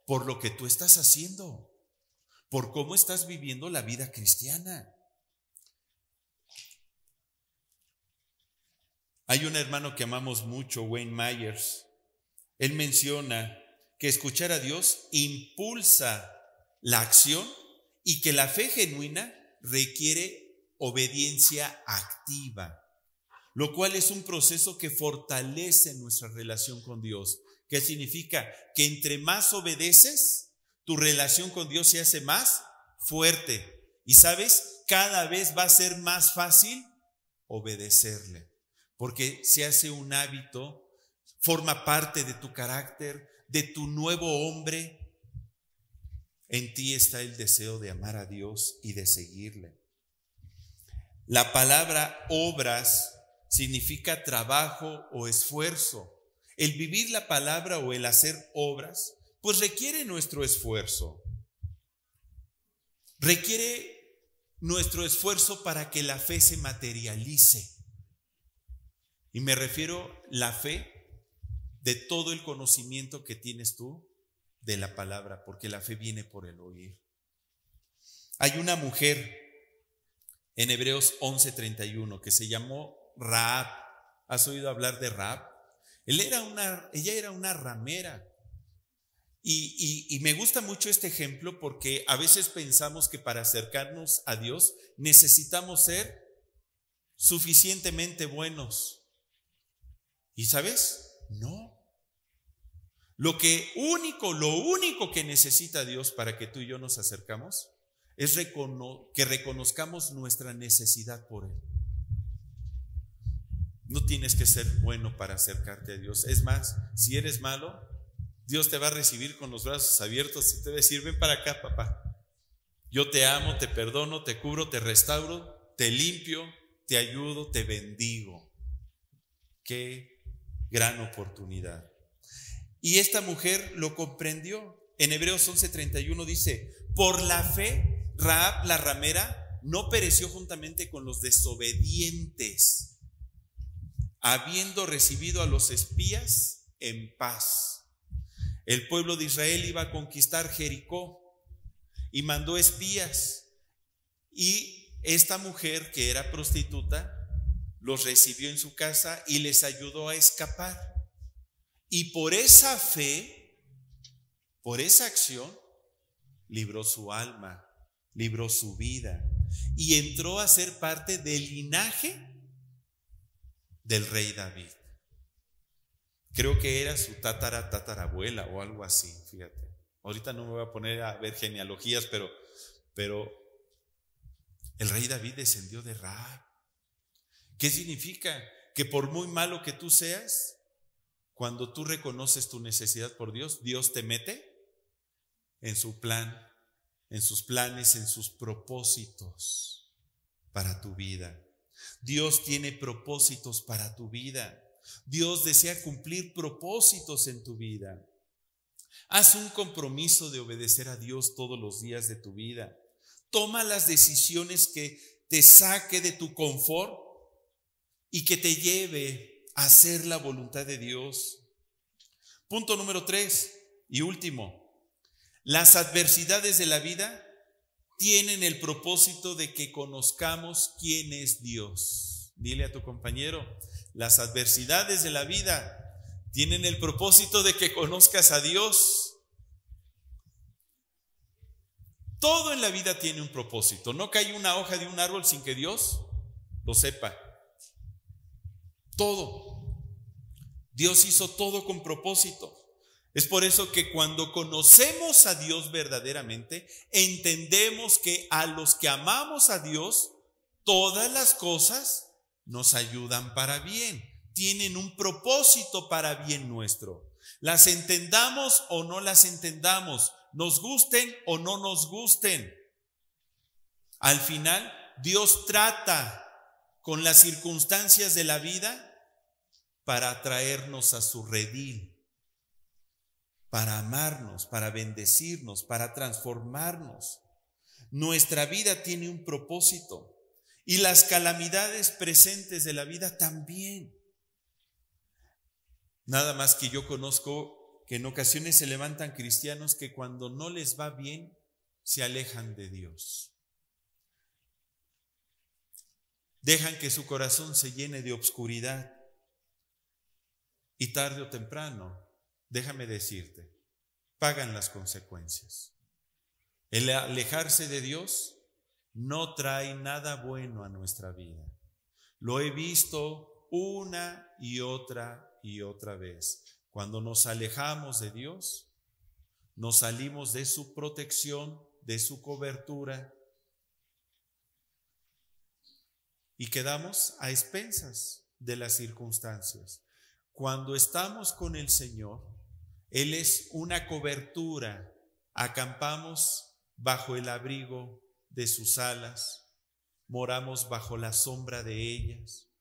por lo que tú estás haciendo, por cómo estás viviendo la vida cristiana. Hay un hermano que amamos mucho, Wayne Myers. Él menciona que escuchar a Dios impulsa la acción y que la fe genuina requiere obediencia activa, lo cual es un proceso que fortalece nuestra relación con Dios. ¿Qué significa? Que entre más obedeces, tu relación con Dios se hace más fuerte. Y sabes, cada vez va a ser más fácil obedecerle porque se hace un hábito, forma parte de tu carácter, de tu nuevo hombre. En ti está el deseo de amar a Dios y de seguirle. La palabra obras significa trabajo o esfuerzo. El vivir la palabra o el hacer obras, pues requiere nuestro esfuerzo. Requiere nuestro esfuerzo para que la fe se materialice. Y me refiero la fe de todo el conocimiento que tienes tú de la palabra, porque la fe viene por el oír. Hay una mujer en Hebreos 11:31 que se llamó Raab. ¿Has oído hablar de Raab? Ella era una ramera. Y, y me gusta mucho este ejemplo porque a veces pensamos que para acercarnos a Dios necesitamos ser suficientemente buenos ¿Y sabes? No. Lo que único, lo único que necesita Dios para que tú y yo nos acercamos es que reconozcamos nuestra necesidad por Él. No tienes que ser bueno para acercarte a Dios. Es más, si eres malo, Dios te va a recibir con los brazos abiertos y te va a decir, ven para acá, papá. Yo te amo, te perdono, te cubro, te restauro, te limpio, te ayudo, te bendigo. Qué gran oportunidad. Y esta mujer lo comprendió. En Hebreos 11:31 dice, por la fe, Raab la ramera no pereció juntamente con los desobedientes, habiendo recibido a los espías en paz. El pueblo de Israel iba a conquistar Jericó y mandó espías. Y esta mujer, que era prostituta, los recibió en su casa y les ayudó a escapar. Y por esa fe, por esa acción, libró su alma, libró su vida y entró a ser parte del linaje del rey David. Creo que era su tatara tatarabuela o algo así, fíjate. Ahorita no me voy a poner a ver genealogías, pero, pero el rey David descendió de Raab. ¿Qué significa? Que por muy malo que tú seas, cuando tú reconoces tu necesidad por Dios, Dios te mete en su plan, en sus planes, en sus propósitos para tu vida. Dios tiene propósitos para tu vida. Dios desea cumplir propósitos en tu vida. Haz un compromiso de obedecer a Dios todos los días de tu vida. Toma las decisiones que te saque de tu confort y que te lleve a hacer la voluntad de Dios. Punto número tres y último. Las adversidades de la vida tienen el propósito de que conozcamos quién es Dios. Dile a tu compañero, las adversidades de la vida tienen el propósito de que conozcas a Dios. Todo en la vida tiene un propósito. No cae una hoja de un árbol sin que Dios lo sepa. Todo. Dios hizo todo con propósito. Es por eso que cuando conocemos a Dios verdaderamente, entendemos que a los que amamos a Dios, todas las cosas nos ayudan para bien, tienen un propósito para bien nuestro. Las entendamos o no las entendamos, nos gusten o no nos gusten. Al final, Dios trata con las circunstancias de la vida para traernos a su redil para amarnos, para bendecirnos, para transformarnos. Nuestra vida tiene un propósito y las calamidades presentes de la vida también. Nada más que yo conozco que en ocasiones se levantan cristianos que cuando no les va bien se alejan de Dios. Dejan que su corazón se llene de obscuridad y tarde o temprano déjame decirte, pagan las consecuencias. El alejarse de Dios no trae nada bueno a nuestra vida. Lo he visto una y otra y otra vez. Cuando nos alejamos de Dios, nos salimos de su protección, de su cobertura y quedamos a expensas de las circunstancias. Cuando estamos con el Señor, él es una cobertura. Acampamos bajo el abrigo de sus alas, moramos bajo la sombra de ellas.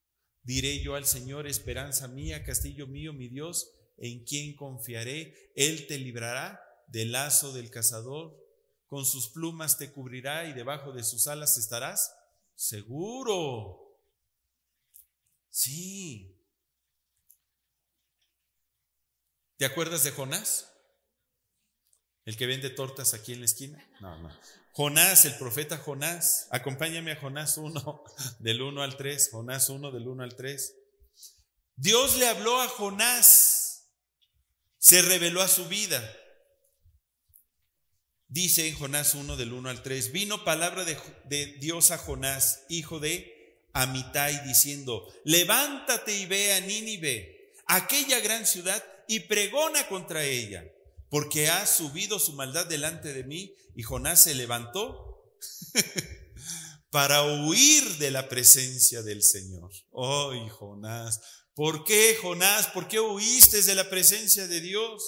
Diré yo al Señor, esperanza mía, castillo mío, mi Dios, en quien confiaré. Él te librará del lazo del cazador, con sus plumas te cubrirá y debajo de sus alas estarás seguro. Sí, ¿Te acuerdas de Jonás? El que vende tortas aquí en la esquina. No, no. Jonás, el profeta Jonás. Acompáñame a Jonás 1, [LAUGHS] del 1 al 3. Jonás 1, del 1 al 3. Dios le habló a Jonás. Se reveló a su vida. Dice en Jonás 1, del 1 al 3. Vino palabra de, de Dios a Jonás, hijo de Amitai, diciendo: Levántate y ve a Nínive, aquella gran ciudad y pregona contra ella, porque ha subido su maldad delante de mí. Y Jonás se levantó [LAUGHS] para huir de la presencia del Señor. ¡Ay, Jonás! ¿Por qué, Jonás? ¿Por qué huiste de la presencia de Dios?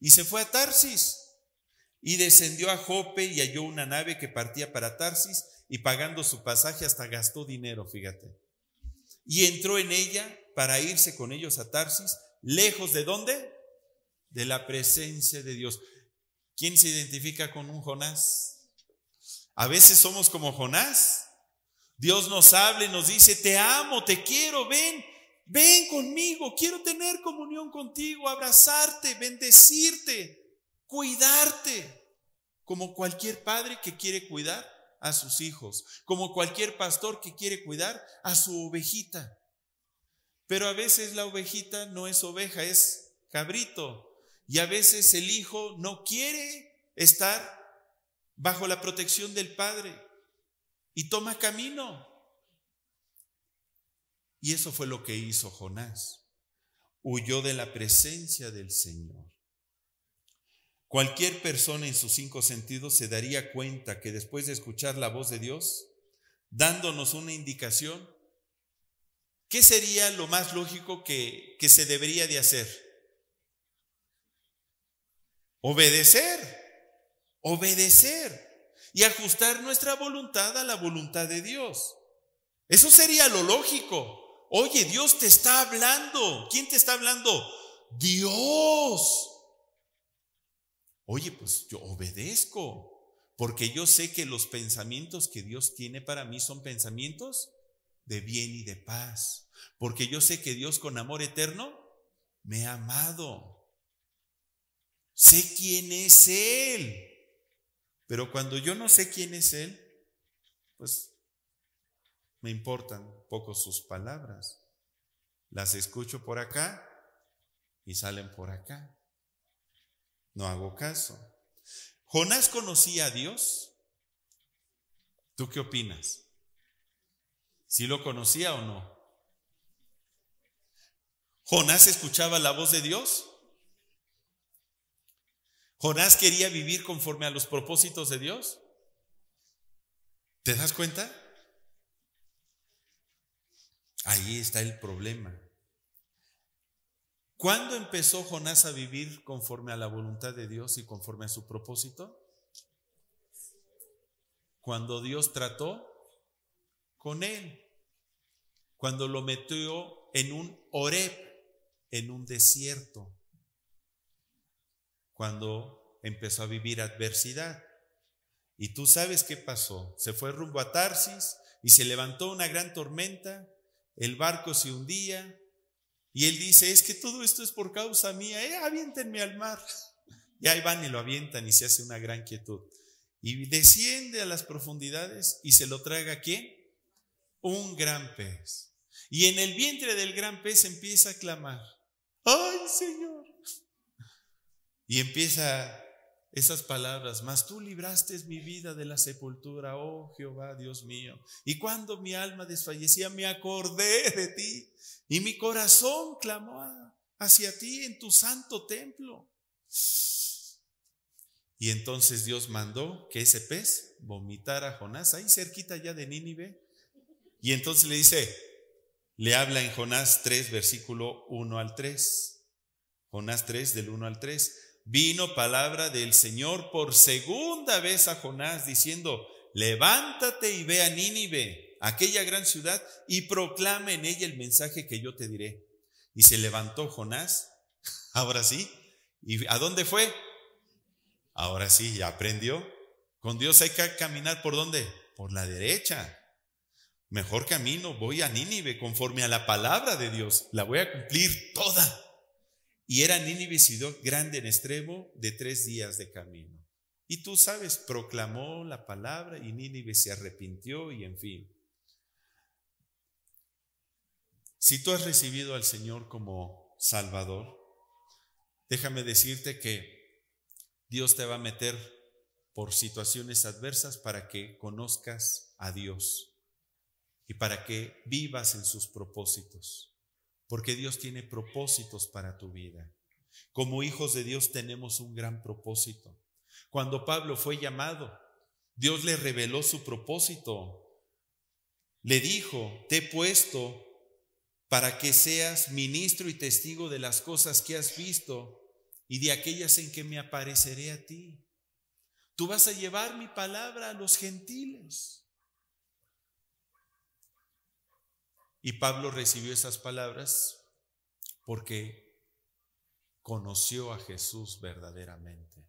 Y se fue a Tarsis. Y descendió a Jope y halló una nave que partía para Tarsis y pagando su pasaje hasta gastó dinero, fíjate. Y entró en ella para irse con ellos a Tarsis, lejos de dónde? De la presencia de Dios. ¿Quién se identifica con un Jonás? A veces somos como Jonás. Dios nos habla y nos dice, te amo, te quiero, ven, ven conmigo, quiero tener comunión contigo, abrazarte, bendecirte, cuidarte, como cualquier padre que quiere cuidar a sus hijos, como cualquier pastor que quiere cuidar a su ovejita. Pero a veces la ovejita no es oveja, es cabrito. Y a veces el hijo no quiere estar bajo la protección del padre y toma camino. Y eso fue lo que hizo Jonás. Huyó de la presencia del Señor. Cualquier persona en sus cinco sentidos se daría cuenta que después de escuchar la voz de Dios, dándonos una indicación, ¿qué sería lo más lógico que, que se debería de hacer? Obedecer, obedecer y ajustar nuestra voluntad a la voluntad de Dios. Eso sería lo lógico. Oye, Dios te está hablando. ¿Quién te está hablando? Dios. Oye, pues yo obedezco, porque yo sé que los pensamientos que Dios tiene para mí son pensamientos de bien y de paz, porque yo sé que Dios con amor eterno me ha amado. Sé quién es Él. Pero cuando yo no sé quién es Él, pues me importan poco sus palabras. Las escucho por acá y salen por acá. No hago caso. Jonás conocía a Dios. ¿Tú qué opinas? ¿Si lo conocía o no? ¿Jonás escuchaba la voz de Dios? ¿Jonás quería vivir conforme a los propósitos de Dios? ¿Te das cuenta? Ahí está el problema. ¿Cuándo empezó Jonás a vivir conforme a la voluntad de Dios y conforme a su propósito? Cuando Dios trató con él, cuando lo metió en un Oreb, en un desierto, cuando empezó a vivir adversidad. Y tú sabes qué pasó. Se fue rumbo a Tarsis y se levantó una gran tormenta, el barco se hundía, y él dice, es que todo esto es por causa mía, eh, aviéntenme al mar. [LAUGHS] Y ahí van y lo avientan y se hace una gran quietud. Y desciende a las profundidades y se lo traga quién? Un gran pez. Y en el vientre del gran pez empieza a clamar, ay Señor. Y empieza esas palabras, mas tú libraste mi vida de la sepultura, oh Jehová, Dios mío. Y cuando mi alma desfallecía, me acordé de ti y mi corazón clamó hacia ti en tu santo templo. Y entonces Dios mandó que ese pez vomitara a Jonás ahí cerquita ya de Nínive. Y entonces le dice, le habla en Jonás 3, versículo 1 al 3. Jonás 3, del 1 al 3. Vino palabra del Señor por segunda vez a Jonás diciendo, levántate y ve a Nínive aquella gran ciudad y proclame en ella el mensaje que yo te diré. Y se levantó Jonás, [LAUGHS] ahora sí, ¿y a dónde fue? Ahora sí, ya aprendió. Con Dios hay que caminar por dónde? Por la derecha. Mejor camino, voy a Nínive conforme a la palabra de Dios, la voy a cumplir toda. Y era Nínive ciudad grande en extremo de tres días de camino. Y tú sabes, proclamó la palabra y Nínive se arrepintió y en fin. Si tú has recibido al Señor como Salvador, déjame decirte que Dios te va a meter por situaciones adversas para que conozcas a Dios y para que vivas en sus propósitos, porque Dios tiene propósitos para tu vida. Como hijos de Dios tenemos un gran propósito. Cuando Pablo fue llamado, Dios le reveló su propósito le dijo, te he puesto para que seas ministro y testigo de las cosas que has visto y de aquellas en que me apareceré a ti. Tú vas a llevar mi palabra a los gentiles. Y Pablo recibió esas palabras porque conoció a Jesús verdaderamente.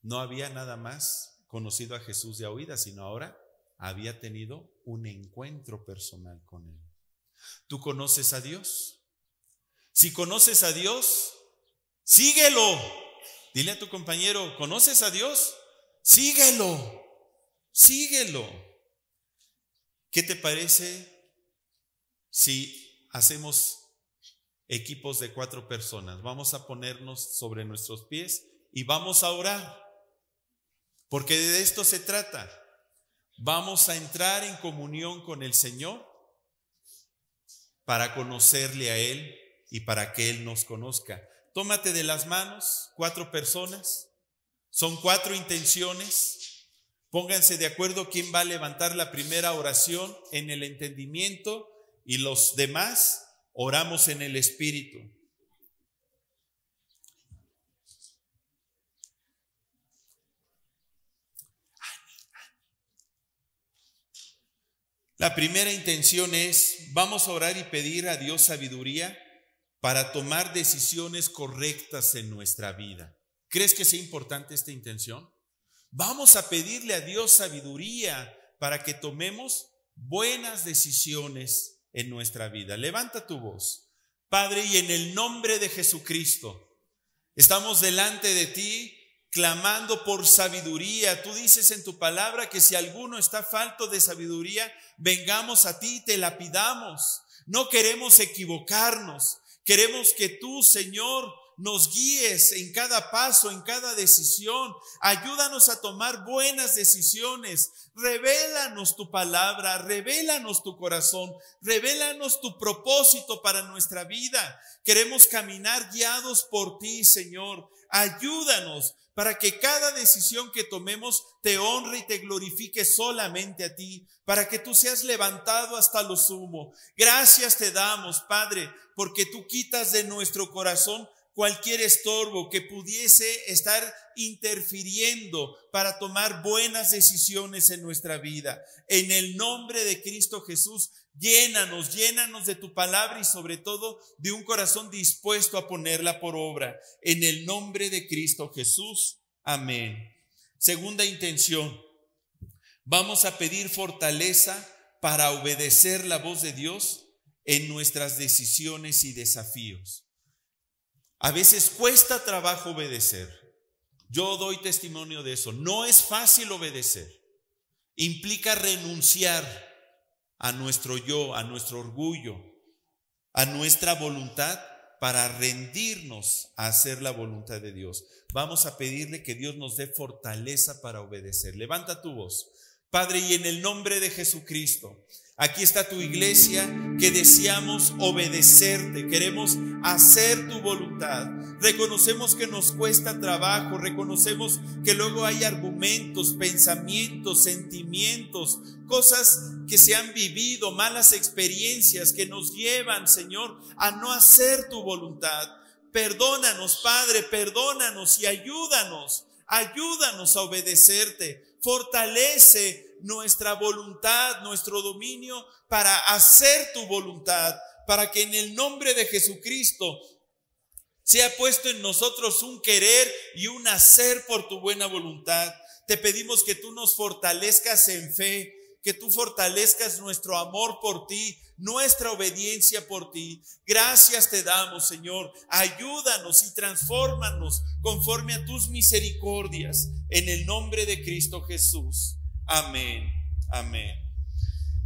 No había nada más conocido a Jesús de oída, sino ahora había tenido un encuentro personal con él. ¿Tú conoces a Dios? Si conoces a Dios, síguelo. Dile a tu compañero, ¿conoces a Dios? Síguelo. Síguelo. ¿Qué te parece si hacemos equipos de cuatro personas? Vamos a ponernos sobre nuestros pies y vamos a orar. Porque de esto se trata. Vamos a entrar en comunión con el Señor para conocerle a Él y para que Él nos conozca. Tómate de las manos cuatro personas, son cuatro intenciones. Pónganse de acuerdo quién va a levantar la primera oración en el entendimiento y los demás oramos en el Espíritu. La primera intención es, vamos a orar y pedir a Dios sabiduría para tomar decisiones correctas en nuestra vida. ¿Crees que sea importante esta intención? Vamos a pedirle a Dios sabiduría para que tomemos buenas decisiones en nuestra vida. Levanta tu voz. Padre, y en el nombre de Jesucristo, estamos delante de ti clamando por sabiduría. Tú dices en tu palabra que si alguno está falto de sabiduría, vengamos a ti y te la pidamos. No queremos equivocarnos. Queremos que tú, Señor, nos guíes en cada paso, en cada decisión. Ayúdanos a tomar buenas decisiones. Revélanos tu palabra, revélanos tu corazón, revélanos tu propósito para nuestra vida. Queremos caminar guiados por ti, Señor. Ayúdanos para que cada decisión que tomemos te honre y te glorifique solamente a ti, para que tú seas levantado hasta lo sumo. Gracias te damos, Padre, porque tú quitas de nuestro corazón cualquier estorbo que pudiese estar interfiriendo para tomar buenas decisiones en nuestra vida. En el nombre de Cristo Jesús, Llénanos, llénanos de tu palabra y sobre todo de un corazón dispuesto a ponerla por obra. En el nombre de Cristo Jesús. Amén. Segunda intención. Vamos a pedir fortaleza para obedecer la voz de Dios en nuestras decisiones y desafíos. A veces cuesta trabajo obedecer. Yo doy testimonio de eso. No es fácil obedecer. Implica renunciar a nuestro yo, a nuestro orgullo, a nuestra voluntad para rendirnos a hacer la voluntad de Dios. Vamos a pedirle que Dios nos dé fortaleza para obedecer. Levanta tu voz. Padre, y en el nombre de Jesucristo, Aquí está tu iglesia que deseamos obedecerte, queremos hacer tu voluntad. Reconocemos que nos cuesta trabajo, reconocemos que luego hay argumentos, pensamientos, sentimientos, cosas que se han vivido, malas experiencias que nos llevan, Señor, a no hacer tu voluntad. Perdónanos, Padre, perdónanos y ayúdanos, ayúdanos a obedecerte. Fortalece nuestra voluntad, nuestro dominio para hacer tu voluntad, para que en el nombre de Jesucristo sea puesto en nosotros un querer y un hacer por tu buena voluntad. Te pedimos que tú nos fortalezcas en fe, que tú fortalezcas nuestro amor por ti, nuestra obediencia por ti. Gracias te damos, Señor. Ayúdanos y transfórmanos conforme a tus misericordias en el nombre de Cristo Jesús. Amén, amén.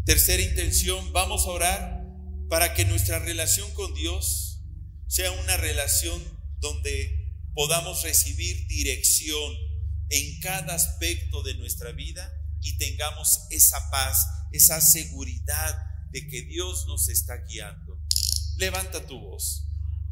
Tercera intención, vamos a orar para que nuestra relación con Dios sea una relación donde podamos recibir dirección en cada aspecto de nuestra vida y tengamos esa paz, esa seguridad de que Dios nos está guiando. Levanta tu voz.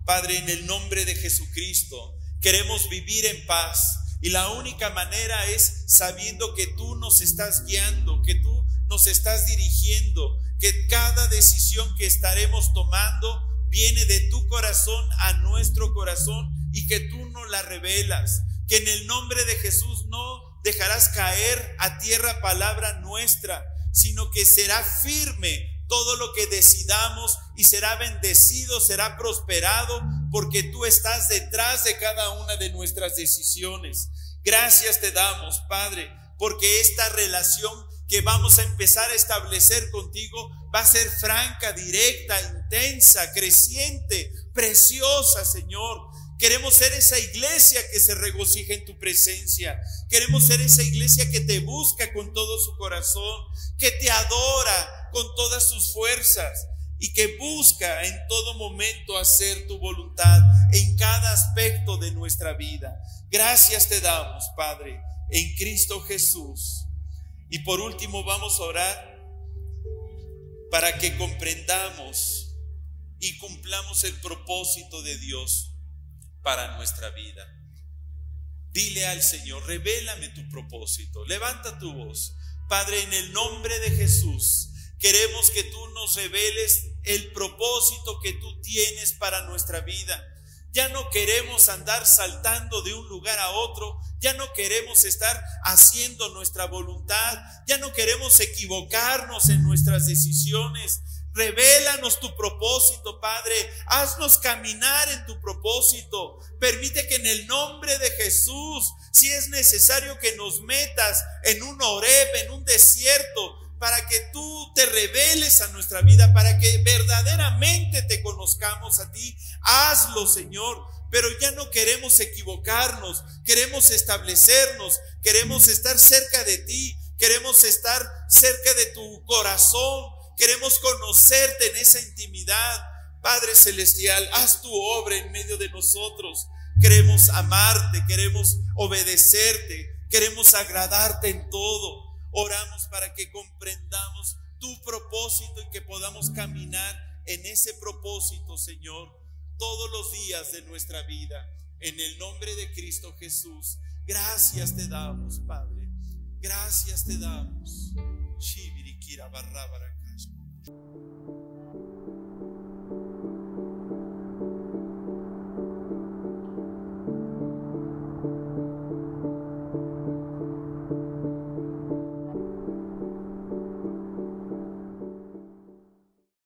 Padre, en el nombre de Jesucristo, queremos vivir en paz y la única manera es sabiendo que tú nos estás guiando, que tú nos estás dirigiendo, que cada decisión que estaremos tomando viene de tu corazón a nuestro corazón y que tú nos la revelas, que en el nombre de Jesús no dejarás caer a tierra palabra nuestra, sino que será firme todo lo que decidamos y será bendecido, será prosperado, porque tú estás detrás de cada una de nuestras decisiones. Gracias te damos, Padre, porque esta relación que vamos a empezar a establecer contigo va a ser franca, directa, intensa, creciente, preciosa, Señor. Queremos ser esa iglesia que se regocija en tu presencia. Queremos ser esa iglesia que te busca con todo su corazón, que te adora con todas sus fuerzas y que busca en todo momento hacer tu voluntad en cada aspecto de nuestra vida. Gracias te damos, Padre, en Cristo Jesús. Y por último vamos a orar para que comprendamos y cumplamos el propósito de Dios para nuestra vida. Dile al Señor, revélame tu propósito, levanta tu voz. Padre, en el nombre de Jesús, queremos que tú nos reveles el propósito que tú tienes para nuestra vida. Ya no queremos andar saltando de un lugar a otro, ya no queremos estar haciendo nuestra voluntad, ya no queremos equivocarnos en nuestras decisiones. Revélanos tu propósito, Padre. Haznos caminar en tu propósito. Permite que en el nombre de Jesús, si es necesario que nos metas en un oreb, en un desierto, para que tú te reveles a nuestra vida, para que verdaderamente te conozcamos a ti. Hazlo, Señor. Pero ya no queremos equivocarnos, queremos establecernos, queremos estar cerca de ti, queremos estar cerca de tu corazón, queremos conocerte en esa intimidad. Padre Celestial, haz tu obra en medio de nosotros. Queremos amarte, queremos obedecerte, queremos agradarte en todo. Oramos para que comprendamos tu propósito y que podamos caminar en ese propósito, Señor, todos los días de nuestra vida. En el nombre de Cristo Jesús. Gracias te damos, Padre. Gracias te damos.